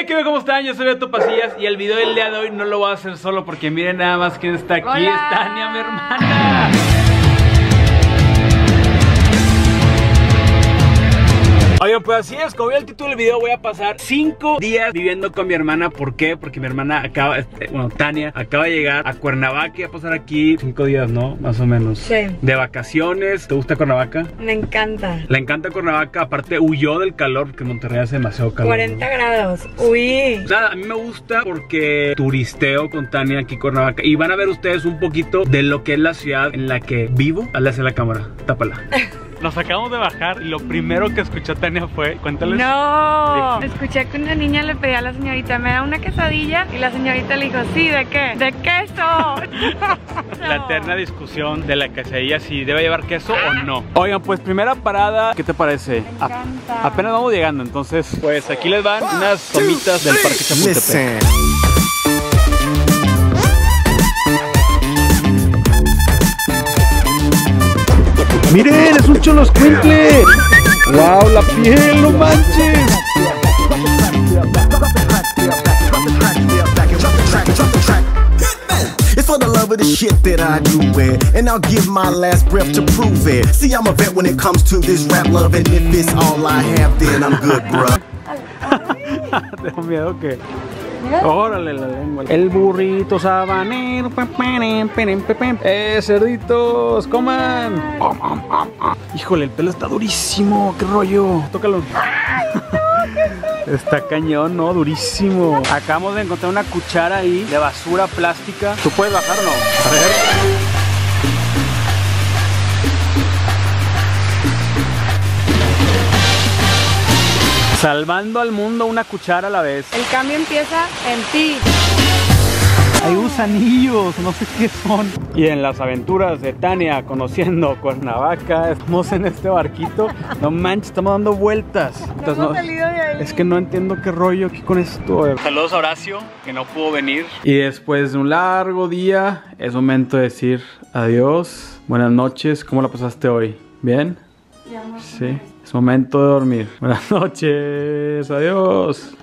Hey, ¿qué ¿Cómo están? Yo soy Beto Pasillas y el video del día de hoy no lo voy a hacer solo porque miren nada más quién está aquí. Hola. Es Tania, mi hermana. Oigan, pues así es, como vio el título del video, voy a pasar 5 días viviendo con mi hermana. ¿Por qué? Porque mi hermana acaba, este, bueno, Tania, acaba de llegar a Cuernavaca y a pasar aquí 5 días, ¿no? Más o menos. Sí. De vacaciones. ¿Te gusta Cuernavaca? Me encanta. Le encanta Cuernavaca, aparte huyó del calor porque Monterrey hace demasiado calor. 40 grados. Uy. Nada, a mí me gusta porque turisteo con Tania aquí en Cuernavaca y van a ver ustedes un poquito de lo que es la ciudad en la que vivo. Hazle hacia la cámara, tápala. Nos acabamos de bajar y lo primero que escuchó Tania fue, cuéntales. No. Escuché que una niña le pedía a la señorita, me da una quesadilla y la señorita le dijo, sí, ¿de qué? De queso. La eterna discusión de la quesadilla si debe llevar queso o no. Oigan, pues primera parada, ¿qué te parece? Me encanta. Apenas vamos llegando, entonces pues aquí les van unas tomitas del Parque Chapultepec. Miren, es un choloscuincle. Wow, la piel, no manches. It's for the love of the shit that I do it. And I'll give my last breath to prove it. See, I'm a vet when it comes to this rap love. And if it's all I have, then I'm good, bruh. Tengo miedo que. Órale la lengua. El burrito sabanero. Eh, cerditos, coman. Híjole, el pelo está durísimo. Qué rollo. Tócalo. Está cañón, ¿no? Durísimo. Acabamos de encontrar una cuchara ahí de basura plástica. ¿Tú puedes bajar o no? A ver. Salvando al mundo una cuchara a la vez. El cambio empieza en ti. Hay gusanillos, no sé qué son. Y en las aventuras de Tania conociendo Cuernavaca, estamos en este barquito. No manches, estamos dando vueltas. Entonces, hemos no- salido de ahí. es que no entiendo qué rollo aquí con esto. Saludos a Horacio, que no pudo venir. Y después de un largo día, es momento de decir adiós. Buenas noches, ¿cómo la pasaste hoy? ¿Bien? Sí, es momento de dormir. Buenas noches, adiós.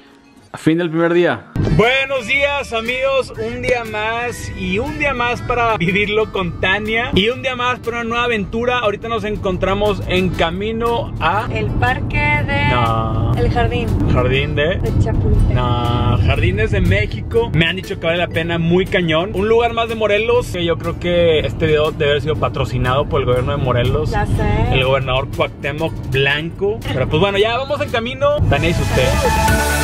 Fin del primer día. Buenos días amigos, un día más y un día más para vivirlo con Tania y un día más para una nueva aventura. Ahorita nos encontramos en camino a El parque de... No. El jardín Jardín de... de Chapultepec. No, Jardines de México. Me han dicho que vale la pena, muy cañón. Un lugar más de Morelos. que Yo creo que este video debe haber sido patrocinado por el gobierno de Morelos. Ya sé. El gobernador Cuauhtémoc Blanco. Pero pues bueno, ya vamos en camino. Tania y usted.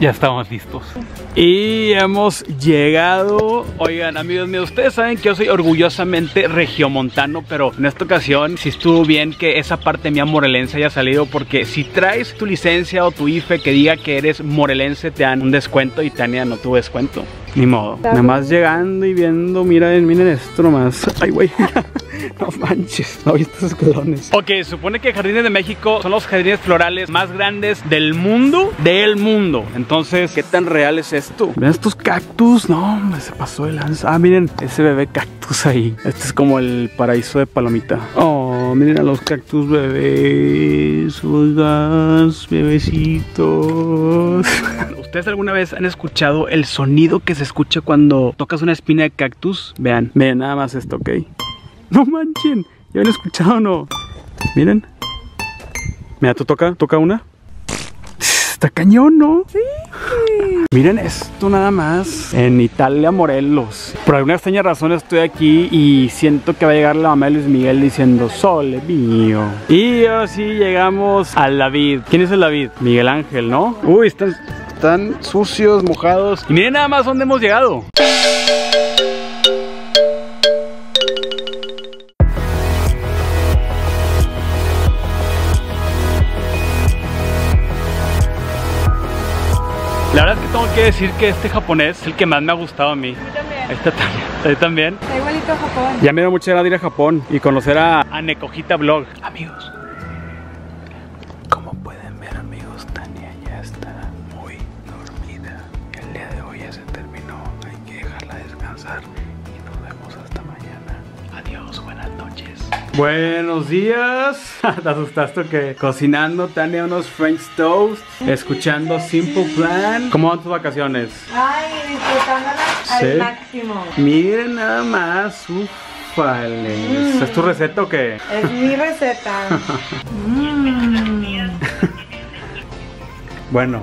Ya estamos listos. Y hemos llegado. Oigan, amigos míos, ustedes saben que yo soy orgullosamente regiomontano, pero en esta ocasión sí estuvo bien que esa parte mía morelense haya salido, porque si traes tu licencia o tu IFE que diga que eres morelense, te dan un descuento y Tania no tuvo descuento. Ni modo. Nada más llegando y viendo, miren, miren esto nomás. Ay, güey. No manches, no vi estos escalones. Ok, supone que Jardines de México son los jardines florales más grandes del mundo, del mundo. Entonces, ¿qué tan real es esto? Miren estos cactus, no, hombre, se pasó de lanza. Ah, miren, ese bebé cactus ahí. Este es como el paraíso de Palomita. Oh, miren a los cactus bebés, oigan, bebecitos. ¿Ustedes alguna vez han escuchado el sonido que se escucha cuando tocas una espina de cactus? Vean, vean nada más esto, ¿ok? No manchen, ¿ya han escuchado o no? Miren. Mira, tú toca, toca una. Está cañón, ¿no? Sí. Miren esto nada más. En Italia, Morelos. Por alguna extraña razón estoy aquí y siento que va a llegar la mamá de Luis Miguel diciendo Sole mío. Y así llegamos al David. ¿Quién es el David? Miguel Ángel, ¿no? Uy, están, están sucios, mojados. Y miren nada más dónde hemos llegado. La verdad es que tengo que decir que este japonés es el que más me ha gustado a mí. Yo también. Este también. Este también. Está igualito a Japón. Ya me dio mucha ganas de ir a Japón y conocer a, a Nekojita Blog. Amigos, Buenos días. ¿Te asustaste que cocinando Tania unos French toast, escuchando Simple Plan? ¿Cómo van tus vacaciones? Ay, disfrutándolas Sí. al máximo. Miren nada más, ufales. ¿Es tu receta o qué? Es mi receta. Mm. Bueno,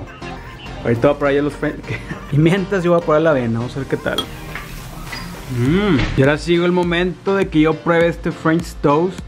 ahorita voy a probar ya los French. Y mientras yo voy a probar la avena, vamos a ver qué tal. Mm. Y ahora sigo el momento de que yo pruebe este French toast.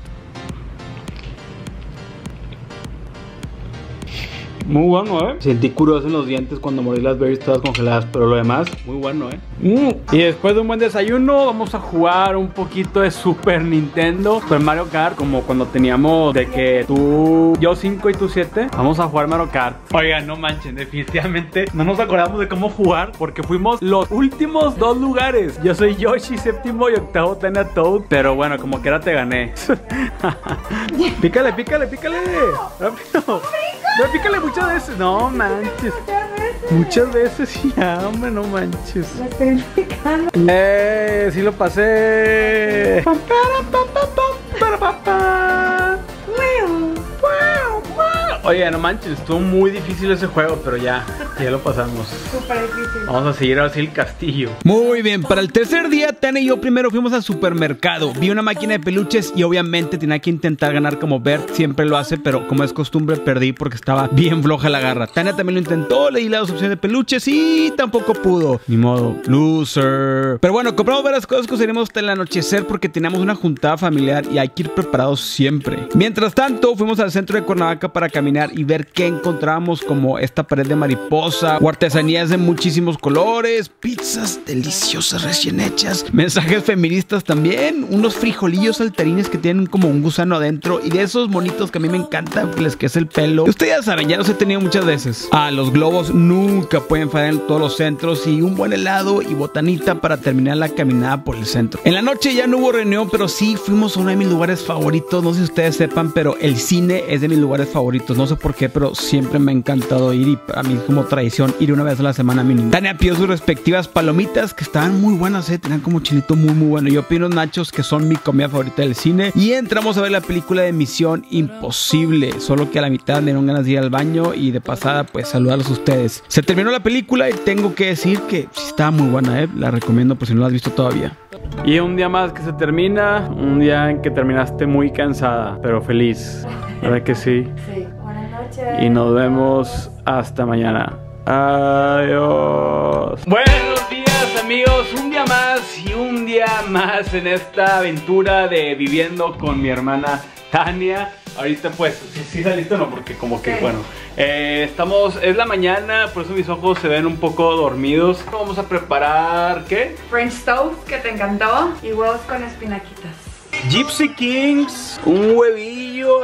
Muy bueno, ¿eh? Sentí curioso en los dientes cuando morí las berries todas congeladas, pero lo demás, muy bueno, ¿eh? Mm. Y después de un buen desayuno, vamos a jugar un poquito de Super Nintendo, Super Mario Kart, como cuando teníamos de que tú, yo 5 y tú 7, vamos a jugar Mario Kart. Oigan, no manchen, definitivamente no nos acordamos de cómo jugar porque fuimos los últimos dos lugares. Yo soy Yoshi, séptimo y octavo Tena Toad, pero bueno, como que era te gané. pícale, pícale, pícale. Rápido. No, pícale muchas veces. No manches. Muchas veces ya, hombre, no manches. Lo estoy picando. ¡Eh! ¡Sí lo pasé! Pam, para, pam, pam, pam, para, pam, pam. Oye, no manches, estuvo muy difícil ese juego, pero ya, ya lo pasamos. Súper difícil. Vamos a seguir así el castillo. Muy bien, para el tercer día, Tania y yo primero fuimos al supermercado. Vi una máquina de peluches y obviamente tenía que intentar ganar como Bert siempre lo hace, pero como es costumbre perdí porque estaba bien floja la garra. Tania también lo intentó, le di las opciones de peluches y tampoco pudo. Ni modo, loser. Pero bueno, compramos varias cosas que usaremos hasta el anochecer porque teníamos una juntada familiar y hay que ir preparados siempre. Mientras tanto, fuimos al centro de Cuernavaca para caminar y ver qué encontrábamos como esta pared de mariposa o artesanías de muchísimos colores, pizzas deliciosas recién hechas, mensajes feministas también, unos frijolillos saltarines que tienen como un gusano adentro y de esos monitos que a mí me encantan, que les crece el pelo. Ustedes ya saben, ya los he tenido muchas veces. Ah, los globos nunca pueden fallar en todos los centros y un buen helado y botanita para terminar la caminada por el centro. En la noche ya no hubo reunión, pero sí fuimos a uno de mis lugares favoritos. No sé si ustedes sepan, pero el cine es de mis lugares favoritos. No sé por qué, pero siempre me ha encantado ir y para mí es como tradición ir una vez a la semana mínimo. Tania pidió sus respectivas palomitas que estaban muy buenas, eh. Tenían como chilito muy, muy bueno. Yo pido nachos que son mi comida favorita del cine y entramos a ver la película de Misión Imposible. Solo que a la mitad me dieron ganas de ir al baño y de pasada, pues saludarlos a ustedes. Se terminó la película y tengo que decir que sí estaba muy buena, eh. La recomiendo por si no la has visto todavía. Y un día más que se termina, un día en que terminaste muy cansada, pero feliz. ¿Verdad que sí? Sí. Noches. Y nos vemos hasta mañana. Adiós. Buenos días amigos, un día más y un día más en esta aventura de viviendo con mi hermana Tania. Ahorita pues, sí, sí saliste o no, porque como que Sí. bueno, eh, estamos, es la mañana, por eso mis ojos se ven un poco dormidos. Vamos a preparar, ¿qué? French toast que te encantó y huevos con espinaquitas. Gypsy Kings, un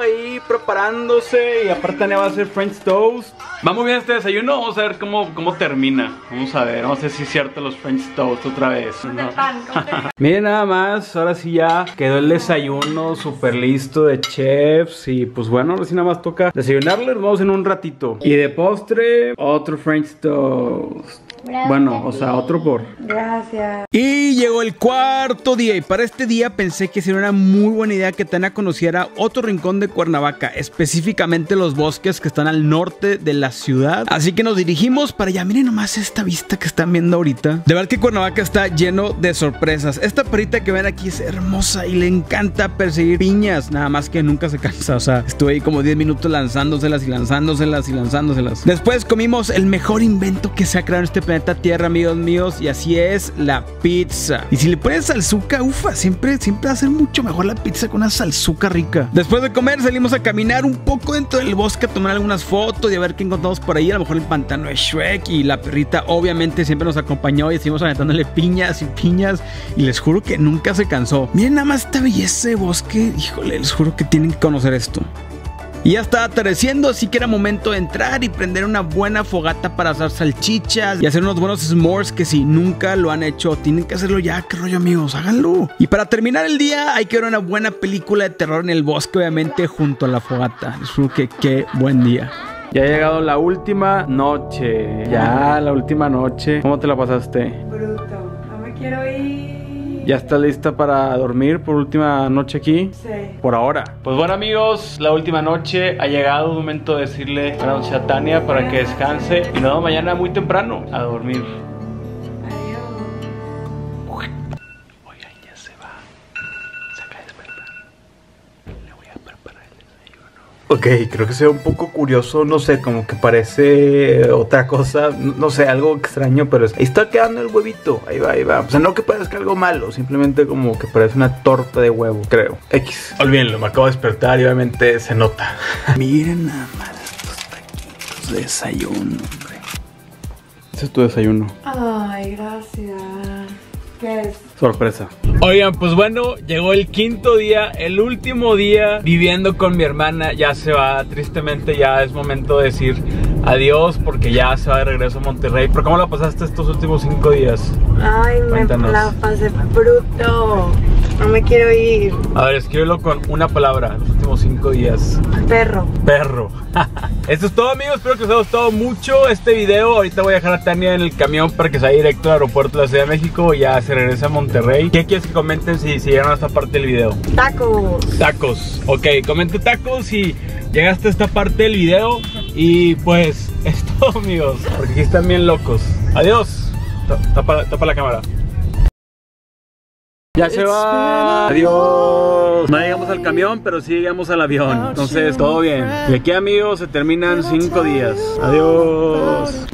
ahí preparándose y aparte Tania va a hacer French toast. Va muy bien este desayuno, vamos a ver cómo, cómo termina. Vamos a ver, vamos a ver si es cierto los French toast otra vez. ¿no? pan, ¿cómo te Miren nada más, ahora sí ya quedó el desayuno súper listo de chefs y pues bueno, ahora sí nada más toca desayunarlo, nos vamos en un ratito. Y de postre, otro French toast. Bueno, o sea, otro por... Gracias. Y llegó el cuarto día y para este día pensé que sería una muy buena idea que Tania conociera otro rincón de Cuernavaca, específicamente los bosques que están al norte de la ciudad. Así que nos dirigimos para allá. Miren nomás esta vista que están viendo ahorita. De verdad que Cuernavaca está lleno de sorpresas. Esta perrita que ven aquí es hermosa y le encanta perseguir piñas, nada más que nunca se cansa. O sea, estuve ahí como 10 minutos lanzándoselas y lanzándoselas y lanzándoselas. Después comimos el mejor invento que se ha creado en este planeta Tierra, amigos míos, y así es la pizza. Y si le pones salsuca, ufa, siempre, siempre va mucho mejor la pizza con una salsuca rica. Después de comer, salimos a caminar un poco dentro del bosque a tomar algunas fotos y a ver qué encontramos por ahí. A lo mejor el pantano de Shrek y la perrita, obviamente, siempre nos acompañó y seguimos aventándole piñas y piñas. Y les juro que nunca se cansó. Miren nada más esta belleza de bosque. Híjole, les juro que tienen que conocer esto. Y ya estaba atardeciendo, así que era momento de entrar y prender una buena fogata para asar salchichas y hacer unos buenos s'mores que si nunca lo han hecho, tienen que hacerlo ya. ¿Qué rollo, amigos? Háganlo. Y para terminar el día, hay que ver una buena película de terror en el bosque, obviamente, junto a la fogata. Les juro que qué buen día. Ya ha llegado la última noche. Ya, la última noche. ¿Cómo te la pasaste? Bruto. ¿Ya está lista para dormir por última noche aquí? Sí. Por ahora. Pues bueno amigos, la última noche ha llegado un momento de decirle buenas noches a Tania para que descanse y nos vemos mañana muy temprano a dormir. Ok, creo que sea un poco curioso, no sé, como que parece otra cosa, no sé, algo extraño, pero es- ahí está quedando el huevito, ahí va, ahí va. O sea, no que parezca algo malo, simplemente como que parece una torta de huevo, creo. X. Olvídenlo, me acabo de despertar y obviamente se nota. Miren nada más estos taquitos de desayuno, hombre. Ese es tu desayuno. Ay, gracias. ¿Qué es? Sorpresa. Oigan, pues bueno, llegó el quinto día, el último día viviendo con mi hermana. Ya se va, tristemente ya es momento de decir adiós porque ya se va de regreso a Monterrey. ¿Pero cómo la pasaste estos últimos cinco días? Ay, me la pasé bruto. No me quiero ir. A ver, escríbelo con una palabra, los últimos cinco días. Perro. Perro. Esto es todo amigos, espero que os haya gustado mucho este video. Ahorita voy a dejar a Tania en el camión para que se vaya directo al aeropuerto de la Ciudad de México y ya se regrese a Monterrey. ¿Qué quieres que comenten si, si llegaron a esta parte del video? Tacos. Tacos, ok, comenta tacos si llegaste a esta parte del video y pues es todo amigos, porque aquí están bien locos. Adiós, Ta- tapa, tapa la cámara. Ya se va. Adiós. No llegamos al camión, pero sí llegamos al avión. Entonces, todo bien. De aquí, amigos, se terminan cinco días. Adiós.